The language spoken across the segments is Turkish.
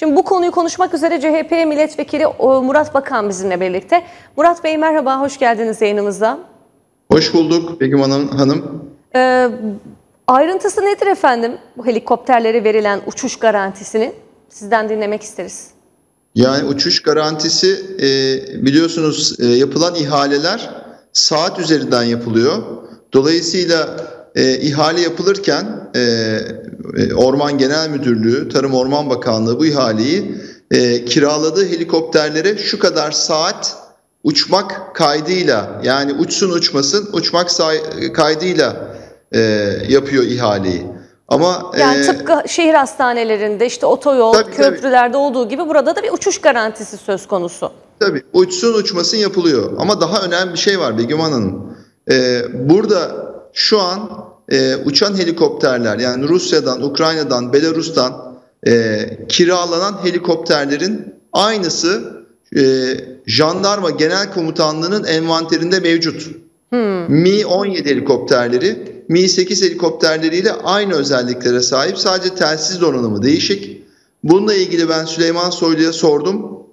Şimdi bu konuyu konuşmak üzere CHP milletvekili Murat Bakan bizimle birlikte. Murat Bey merhaba, hoş geldiniz yayınımıza. Hoş bulduk Begüm Hanım. Ee, ayrıntısı nedir efendim bu helikopterlere verilen uçuş garantisinin? Sizden dinlemek isteriz. Yani uçuş garantisi e, biliyorsunuz e, yapılan ihaleler saat üzerinden yapılıyor. Dolayısıyla e, ihale yapılırken e, e, Orman Genel Müdürlüğü, Tarım Orman Bakanlığı bu ihaleyi e, kiraladığı helikopterlere şu kadar saat uçmak kaydıyla yani uçsun uçmasın uçmak kaydıyla e, yapıyor ihaleyi. Ama yani e, tıpkı şehir hastanelerinde işte otoyol, tabii, köprülerde tabii. olduğu gibi burada da bir uçuş garantisi söz konusu. Tabii uçsun uçmasın yapılıyor ama daha önemli bir şey var Begüm Hanım. Ee, burada şu an e, uçan helikopterler yani Rusya'dan, Ukrayna'dan, Belarus'tan e, kiralanan helikopterlerin aynısı e, Jandarma Genel Komutanlığı'nın envanterinde mevcut. Hmm. Mi-17 helikopterleri Mi-8 helikopterleriyle aynı özelliklere sahip. Sadece telsiz donanımı değişik. Bununla ilgili ben Süleyman Soylu'ya sordum.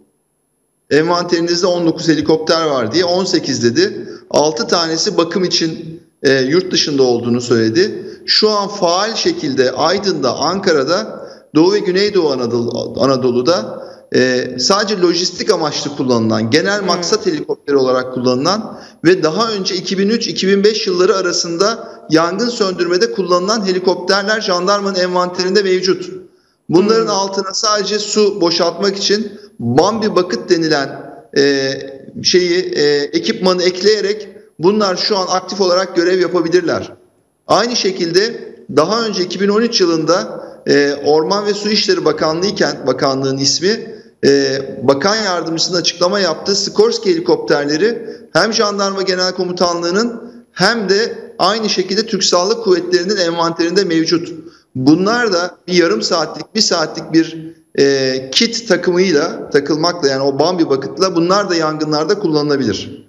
Envanterinizde 19 helikopter var diye 18 dedi. 6 tanesi bakım için e, yurt dışında olduğunu söyledi. Şu an faal şekilde Aydın'da, Ankara'da, Doğu ve Güneydoğu Anadolu, Anadolu'da e, sadece lojistik amaçlı kullanılan, genel hmm. maksat helikopteri olarak kullanılan ve daha önce 2003-2005 yılları arasında yangın söndürmede kullanılan helikopterler jandarmanın envanterinde mevcut. Bunların hmm. altına sadece su boşaltmak için Bambi Bakıt denilen e, şeyi e, ekipmanı ekleyerek bunlar şu an aktif olarak görev yapabilirler. Aynı şekilde daha önce 2013 yılında e, Orman ve Su İşleri Bakanlığı iken bakanlığın ismi e, bakan yardımcısının açıklama yaptığı Skorsky helikopterleri hem Jandarma Genel Komutanlığı'nın hem de aynı şekilde Türk Sağlık Kuvvetleri'nin envanterinde mevcut. Bunlar da bir yarım saatlik, bir saatlik bir e, kit takımıyla takılmakla yani o Bambi bakıtla bunlar da yangınlarda kullanılabilir.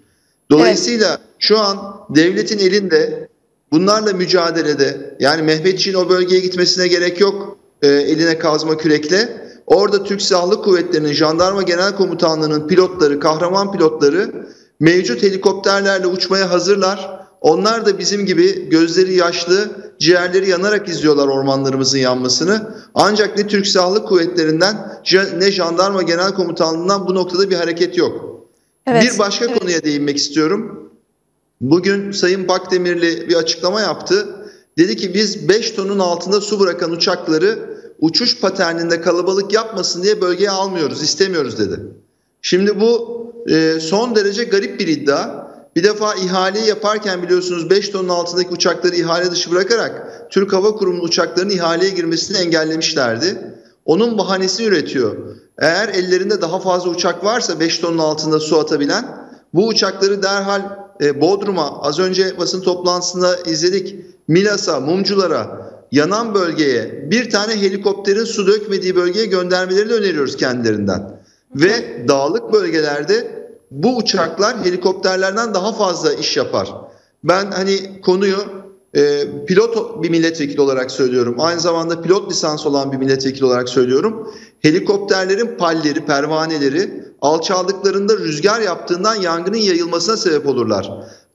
Dolayısıyla evet. şu an devletin elinde bunlarla mücadelede yani Mehmetçiğin o bölgeye gitmesine gerek yok e, eline kazma kürekle Orada Türk Silahlı Kuvvetleri'nin, Jandarma Genel Komutanlığı'nın pilotları, kahraman pilotları mevcut helikopterlerle uçmaya hazırlar. Onlar da bizim gibi gözleri yaşlı, ciğerleri yanarak izliyorlar ormanlarımızın yanmasını. Ancak ne Türk Silahlı Kuvvetleri'nden ne Jandarma Genel Komutanlığı'ndan bu noktada bir hareket yok. Evet, bir başka evet. konuya değinmek istiyorum. Bugün Sayın Bakdemirli bir açıklama yaptı. Dedi ki biz 5 tonun altında su bırakan uçakları uçuş paterninde kalabalık yapmasın diye bölgeye almıyoruz, istemiyoruz dedi. Şimdi bu e, son derece garip bir iddia. Bir defa ihaleyi yaparken biliyorsunuz 5 tonun altındaki uçakları ihale dışı bırakarak Türk Hava Kurumu'nun uçaklarının ihaleye girmesini engellemişlerdi. Onun bahanesini üretiyor. Eğer ellerinde daha fazla uçak varsa 5 tonun altında su atabilen bu uçakları derhal e, Bodrum'a az önce basın toplantısında izledik. Milas'a, Mumculara yanan bölgeye bir tane helikopterin su dökmediği bölgeye göndermelerini öneriyoruz kendilerinden. Ve dağlık bölgelerde bu uçaklar helikopterlerden daha fazla iş yapar. Ben hani konuyu e, pilot bir milletvekili olarak söylüyorum. Aynı zamanda pilot lisans olan bir milletvekili olarak söylüyorum. Helikopterlerin palleri, pervaneleri alçaldıklarında rüzgar yaptığından yangının yayılmasına sebep olurlar.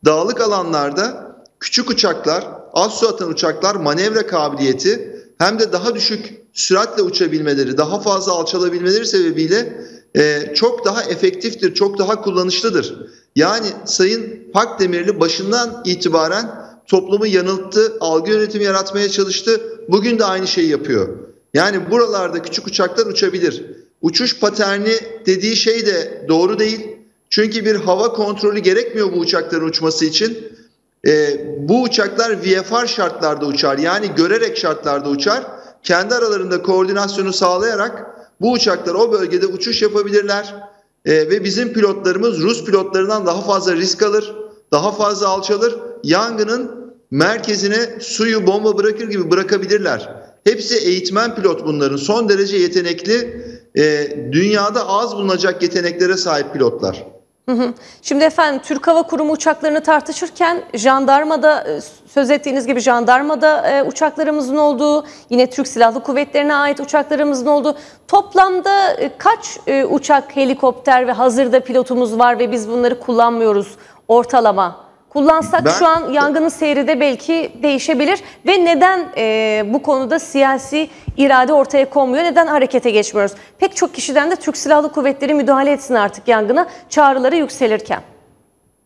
Dağlık alanlarda küçük uçaklar az su atan uçaklar manevra kabiliyeti hem de daha düşük süratle uçabilmeleri, daha fazla alçalabilmeleri sebebiyle e, çok daha efektiftir, çok daha kullanışlıdır. Yani Sayın Pakdemirli başından itibaren toplumu yanılttı, algı yönetimi yaratmaya çalıştı. Bugün de aynı şeyi yapıyor. Yani buralarda küçük uçaklar uçabilir. Uçuş paterni dediği şey de doğru değil. Çünkü bir hava kontrolü gerekmiyor bu uçakların uçması için. E, bu uçaklar VFR şartlarda uçar yani görerek şartlarda uçar. Kendi aralarında koordinasyonu sağlayarak bu uçaklar o bölgede uçuş yapabilirler. E, ve bizim pilotlarımız Rus pilotlarından daha fazla risk alır, daha fazla alçalır. Yangının merkezine suyu bomba bırakır gibi bırakabilirler. Hepsi eğitmen pilot bunların. Son derece yetenekli, e, dünyada az bulunacak yeteneklere sahip pilotlar. Şimdi efendim Türk Hava Kurumu uçaklarını tartışırken jandarmada e, söz ettiğiniz gibi jandarmada e, uçaklarımızın olduğu yine Türk Silahlı Kuvvetleri'ne ait uçaklarımızın olduğu toplamda e, kaç e, uçak, helikopter ve hazırda pilotumuz var ve biz bunları kullanmıyoruz ortalama? Kullansak ben, şu an yangının seyri de belki değişebilir ve neden e, bu konuda siyasi irade ortaya konmuyor, neden harekete geçmiyoruz? Pek çok kişiden de Türk Silahlı Kuvvetleri müdahale etsin artık yangına çağrıları yükselirken.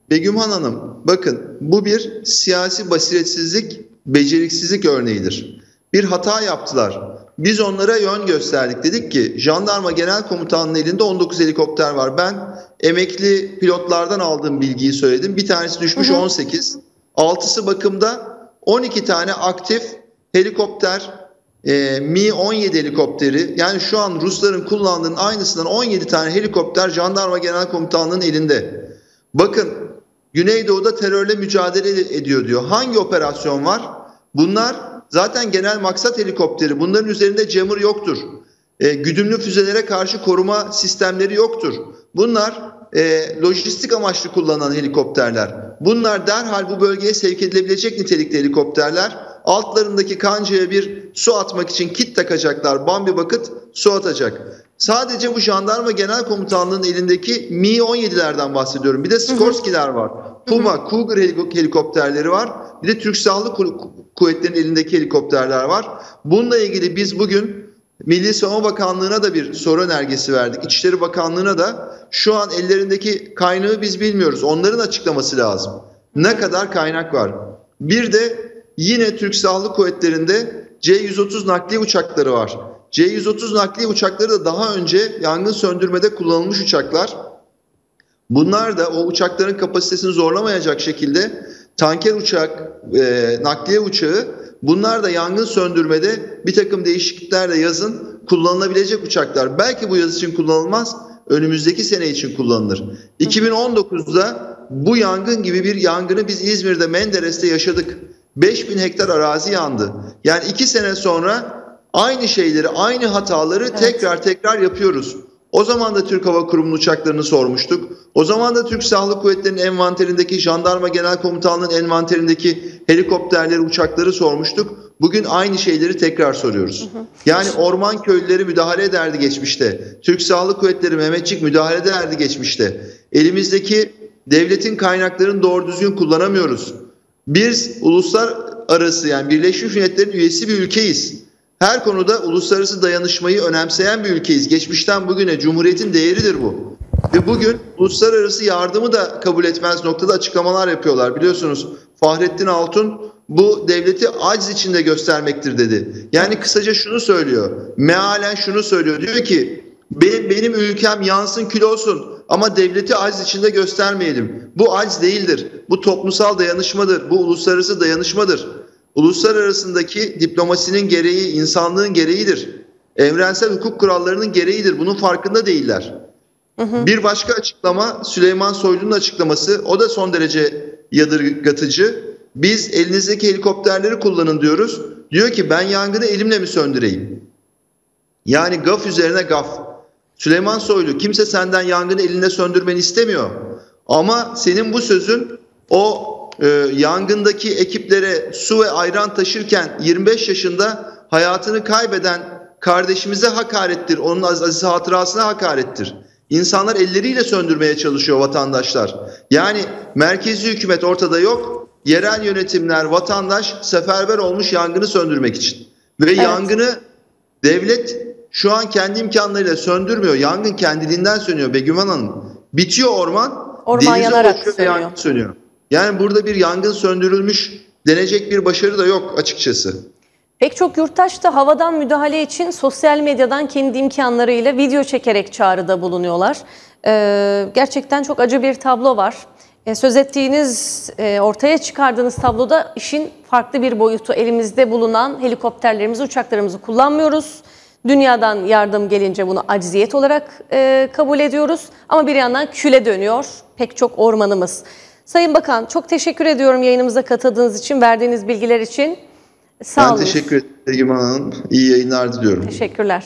Begüm Hanım bakın bu bir siyasi basiretsizlik, beceriksizlik örneğidir. Bir hata yaptılar. Biz onlara yön gösterdik. Dedik ki jandarma genel komutanının elinde 19 helikopter var. Ben emekli pilotlardan aldığım bilgiyi söyledim. Bir tanesi düşmüş hı hı. 18. Altısı bakımda 12 tane aktif helikopter e, Mi-17 helikopteri yani şu an Rusların kullandığının aynısından 17 tane helikopter jandarma genel komutanlığının elinde. Bakın Güneydoğu'da terörle mücadele ediyor diyor. Hangi operasyon var? Bunlar zaten genel maksat helikopteri. Bunların üzerinde jammer yoktur. E, güdümlü füzelere karşı koruma sistemleri yoktur. Bunlar e, lojistik amaçlı kullanılan helikopterler. Bunlar derhal bu bölgeye sevk edilebilecek nitelikte helikopterler. Altlarındaki kancaya bir su atmak için kit takacaklar. Bambi vakit su atacak. Sadece bu jandarma genel komutanlığının elindeki Mi-17'lerden bahsediyorum. Bir de Skorsky'ler var. Puma, Cougar helikopterleri var. Bir de Türk Silahlı Kuvvetleri'nin elindeki helikopterler var. Bununla ilgili biz bugün Milli Savunma Bakanlığı'na da bir soru önergesi verdik. İçişleri Bakanlığı'na da şu an ellerindeki kaynağı biz bilmiyoruz. Onların açıklaması lazım. Ne kadar kaynak var? Bir de yine Türk Silahlı Kuvvetleri'nde C-130 nakliye uçakları var. C-130 nakliye uçakları da daha önce yangın söndürmede kullanılmış uçaklar. Bunlar da o uçakların kapasitesini zorlamayacak şekilde tanker uçak, e, nakliye uçağı bunlar da yangın söndürmede bir takım değişikliklerle yazın kullanılabilecek uçaklar. Belki bu yaz için kullanılmaz, önümüzdeki sene için kullanılır. 2019'da bu yangın gibi bir yangını biz İzmir'de Menderes'te yaşadık. 5000 hektar arazi yandı. Yani iki sene sonra aynı şeyleri, aynı hataları evet. tekrar tekrar yapıyoruz. O zaman da Türk Hava Kurumu'nun uçaklarını sormuştuk. O zaman da Türk Silahlı Kuvvetleri'nin envanterindeki, Jandarma Genel Komutanlığı'nın envanterindeki helikopterleri, uçakları sormuştuk. Bugün aynı şeyleri tekrar soruyoruz. Yani orman köylüleri müdahale ederdi geçmişte. Türk Silahlı Kuvvetleri Mehmetçik müdahale ederdi geçmişte. Elimizdeki devletin kaynaklarını doğru düzgün kullanamıyoruz. Biz uluslararası yani Birleşmiş Milletler'in üyesi bir ülkeyiz. Her konuda uluslararası dayanışmayı önemseyen bir ülkeyiz. Geçmişten bugüne Cumhuriyet'in değeridir bu. Ve bugün uluslararası yardımı da kabul etmez noktada açıklamalar yapıyorlar. Biliyorsunuz Fahrettin Altun bu devleti aciz içinde göstermektir dedi. Yani kısaca şunu söylüyor. Mealen şunu söylüyor. Diyor ki benim, benim ülkem yansın kül olsun ama devleti aciz içinde göstermeyelim. Bu aciz değildir. Bu toplumsal dayanışmadır. Bu uluslararası dayanışmadır uluslararasındaki diplomasinin gereği, insanlığın gereğidir. Evrensel hukuk kurallarının gereğidir. Bunun farkında değiller. Hı hı. Bir başka açıklama Süleyman Soylu'nun açıklaması. O da son derece yadırgatıcı. Biz elinizdeki helikopterleri kullanın diyoruz. Diyor ki ben yangını elimle mi söndüreyim? Yani gaf üzerine gaf. Süleyman Soylu kimse senden yangını eline söndürmeni istemiyor. Ama senin bu sözün o e, yangındaki ekiplere su ve ayran taşırken 25 yaşında hayatını kaybeden kardeşimize hakarettir. Onun aziz hatırasına hakarettir. İnsanlar elleriyle söndürmeye çalışıyor vatandaşlar. Yani merkezi hükümet ortada yok. Yerel yönetimler, vatandaş seferber olmuş yangını söndürmek için. Ve evet. yangını devlet şu an kendi imkanlarıyla söndürmüyor. Yangın kendiliğinden sönüyor Begüm Hanım. Bitiyor orman. Orman yanarak sönüyor. sönüyor. Yani burada bir yangın söndürülmüş denecek bir başarı da yok açıkçası. Pek çok yurttaş da havadan müdahale için sosyal medyadan kendi imkanlarıyla video çekerek çağrıda bulunuyorlar. Ee, gerçekten çok acı bir tablo var. Ee, söz ettiğiniz, e, ortaya çıkardığınız tabloda işin farklı bir boyutu. Elimizde bulunan helikopterlerimizi, uçaklarımızı kullanmıyoruz. Dünyadan yardım gelince bunu acziyet olarak e, kabul ediyoruz. Ama bir yandan küle dönüyor pek çok ormanımız. Sayın Bakan çok teşekkür ediyorum yayınımıza katıldığınız için, verdiğiniz bilgiler için. Sağ ben olun. teşekkür ederim Hanım. İyi yayınlar diliyorum. Teşekkürler.